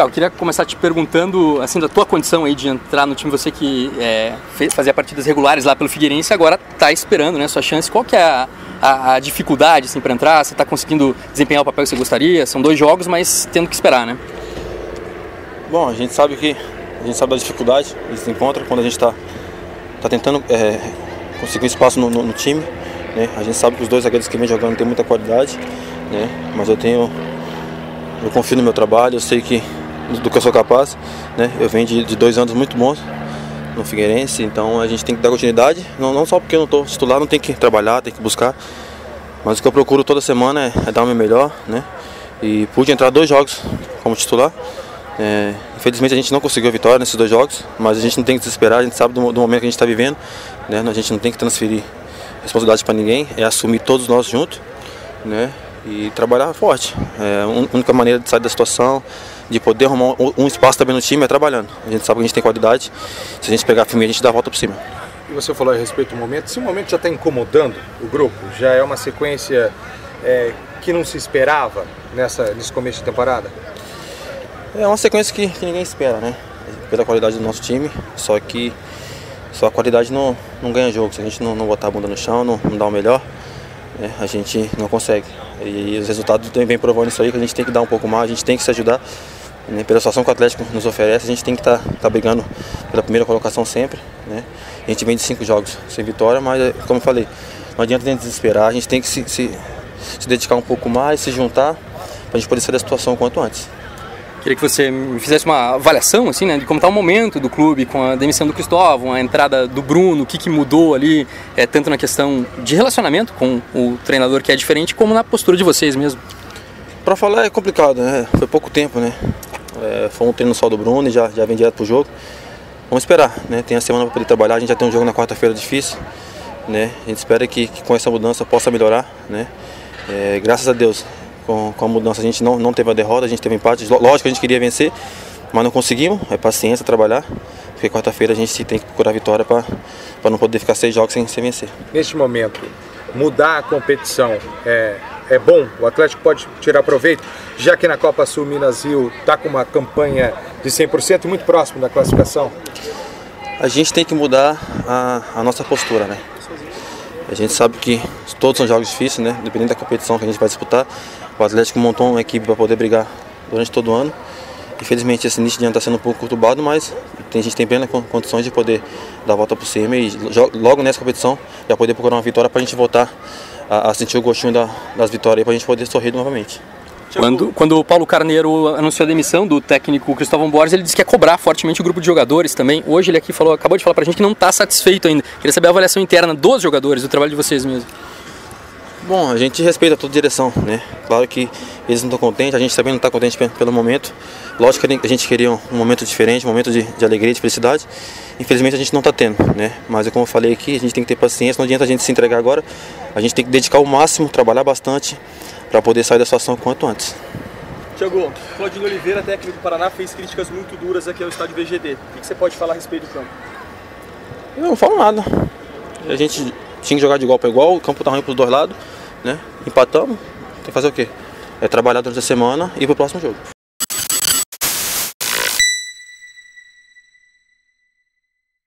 Tiago, queria começar te perguntando, assim, da tua condição aí de entrar no time, você que é, fez, fazia partidas regulares lá pelo Figueirense, agora está esperando, né, sua chance. Qual que é a, a, a dificuldade, assim, para entrar? Você está conseguindo desempenhar o papel que você gostaria? São dois jogos, mas tendo que esperar, né? Bom, a gente sabe que a gente sabe da dificuldade que se encontra quando a gente está tá tentando é, conseguir um espaço no, no, no time. Né? A gente sabe que os dois zagueiros que vem jogando têm muita qualidade, né? mas eu tenho eu confio no meu trabalho, eu sei que do que eu sou capaz, né? Eu venho de, de dois anos muito bons no Figueirense, então a gente tem que dar continuidade, não, não só porque eu não estou titular, não tem que trabalhar, tem que buscar, mas o que eu procuro toda semana é, é dar o meu melhor, né? E pude entrar dois jogos como titular. É, infelizmente a gente não conseguiu a vitória nesses dois jogos, mas a gente não tem que desesperar, a gente sabe do, do momento que a gente está vivendo, né? A gente não tem que transferir responsabilidade para ninguém, é assumir todos nós juntos, né? e trabalhar forte. É, a única maneira de sair da situação, de poder arrumar um, espaço também no time é trabalhando. A gente sabe que a gente tem qualidade, se a gente pegar firme a gente dá a volta por cima. E você falou a respeito do momento, se o momento já está incomodando o grupo, já é uma sequência é, que não se esperava nessa, nesse começo de temporada? É uma sequência que, que ninguém espera, né? Pela qualidade do nosso time, só que só a qualidade não, não ganha jogo. Se a gente não, não botar a bunda no chão, não, não dar o melhor, né, a gente não consegue. E os resultados também vem provando isso aí, que a gente tem que dar um pouco mais, a gente tem que se ajudar. Né, pela situação que o Atlético nos oferece, a gente tem que estar tá, tá brigando pela primeira colocação sempre. Né? A gente vem de cinco jogos sem vitória, mas como eu falei, não adianta gente desesperar, a gente tem que se, se, se dedicar um pouco mais, se juntar, para a gente poder sair da situação o quanto antes. Queria que você me fizesse uma avaliação assim, né, de como está o momento do clube com a demissão do Cristóvão, a entrada do Bruno, o que, que mudou ali, é, tanto na questão de relacionamento com o treinador que é diferente, como na postura de vocês mesmo. Para falar é complicado, né? Foi pouco tempo, né? É, foi um treino só do Bruno e já, já vem direto pro jogo. Vamos esperar, né? Tem a semana para poder trabalhar, a gente já tem um jogo na quarta-feira difícil, né? A gente espera que, que com essa mudança possa melhorar, né? É, graças a Deus, com, com a mudança. A gente não, não teve a derrota, a gente teve empate. Lógico que a gente queria vencer, mas não conseguimos. É paciência, trabalhar. Porque quarta-feira a gente tem que procurar vitória para não poder ficar seis jogos sem, sem vencer. Neste momento, mudar a competição é, é bom? O Atlético pode tirar proveito? Já que na Copa Sul Minas Rio está com uma campanha de 100% muito próximo da classificação? A gente tem que mudar a, a nossa postura, né? A gente sabe que todos são jogos difíceis, né? Dependendo da competição que a gente vai disputar. O Atlético montou uma equipe para poder brigar durante todo o ano. Infelizmente esse início de ano está sendo um pouco conturbado, mas a gente tem plena condições de poder dar a volta por cima e logo nessa competição já poder procurar uma vitória para a gente voltar a, sentir o gostinho da, das vitórias para a gente poder sorrir novamente. Quando, quando o Paulo Carneiro anunciou a demissão do técnico Cristóvão Borges, ele disse que ia cobrar fortemente o grupo de jogadores também. Hoje ele aqui falou, acabou de falar pra gente que não está satisfeito ainda. Queria saber a avaliação interna dos jogadores, do trabalho de vocês mesmo. Bom, a gente respeita toda a direção, né? Claro que eles não estão contentes, a gente também não está contente pelo momento. Lógico que a gente queria um momento diferente, um momento de, de alegria, de felicidade. Infelizmente a gente não está tendo, né? Mas como eu falei aqui, a gente tem que ter paciência, não adianta a gente se entregar agora. A gente tem que dedicar o máximo, trabalhar bastante para poder sair da situação quanto antes. Tiago, Claudinho Oliveira, técnico do Paraná, fez críticas muito duras aqui ao estádio VGD. O que você pode falar a respeito do campo? Eu não falo nada. A gente tinha que jogar de igual para igual, o campo tá ruim para os dois lados, né? Empatamos, tem que fazer o quê? É trabalhar durante a semana e ir pro próximo jogo.